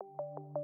you